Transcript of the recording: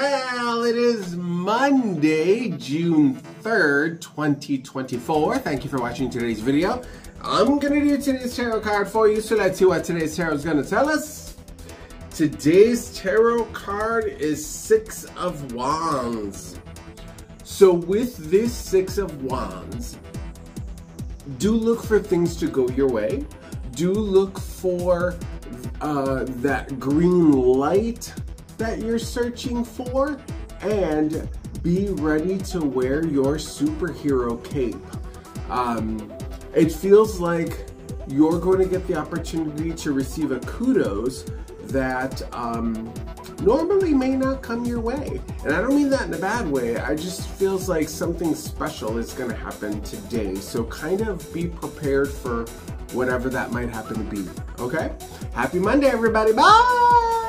Well, it is Monday, June 3rd, 2024. Thank you for watching today's video. I'm gonna do today's tarot card for you, so let's see what today's tarot is gonna tell us. Today's tarot card is Six of Wands. So with this Six of Wands, do look for things to go your way. Do look for uh, that green light that you're searching for and be ready to wear your superhero cape. Um, it feels like you're going to get the opportunity to receive a kudos that um, normally may not come your way. And I don't mean that in a bad way, I just feels like something special is gonna happen today. So kind of be prepared for whatever that might happen to be, okay? Happy Monday, everybody, bye!